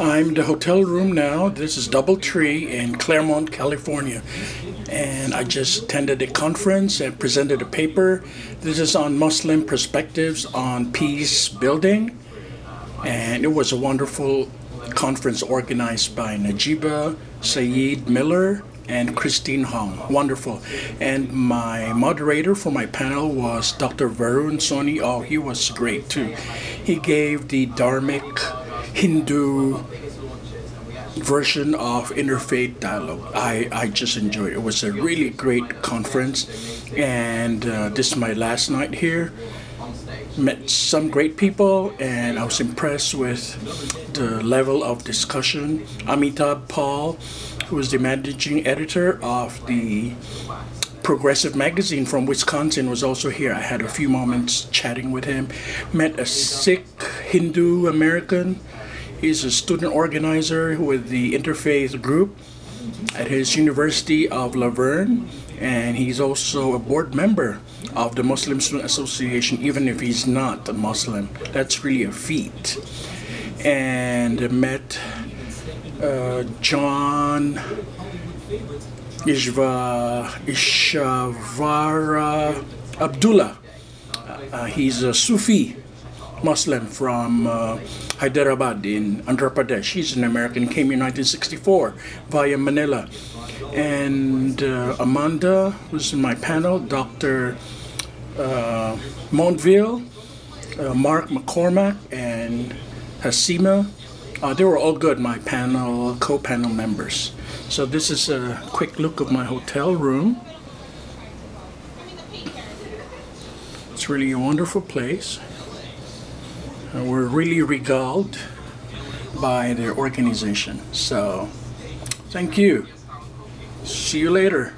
I'm the hotel room now. This is Doubletree in Claremont, California. And I just attended a conference and presented a paper. This is on Muslim perspectives on peace building. And it was a wonderful conference organized by Najeeba Syeed Miller and Christine Hong. Wonderful. And my moderator for my panel was Dr. Varun Soni. Oh, he was great too. He gave the Dharmic Hindu version of interfaith dialogue. I, I just enjoyed it. It was a really great conference. And uh, this is my last night here met some great people and I was impressed with the level of discussion. Amitabh Pal, who is the managing editor of the Progressive magazine from Wisconsin, was also here. I had a few moments chatting with him. Met a Sikh Hindu American. He's a student organizer with the Interfaith Group at his University of La Verne, and he's also a board member of the Muslim Student Association, even if he's not a Muslim. That's really a feat. And met uh, John Ishva, Ishavara Abdullah. Uh, he's a Sufi Muslim from uh, Hyderabad in Andhra Pradesh. He's an American, came in 1964 via Manila. And uh, Amanda was in my panel, Dr. Uh, Montville, uh, Mark McCormack, and Hasima. Uh, they were all good, my panel, co-panel members. So this is a quick look of my hotel room. It's really a wonderful place. Uh, we're really regaled by their organization. So, thank you. See you later.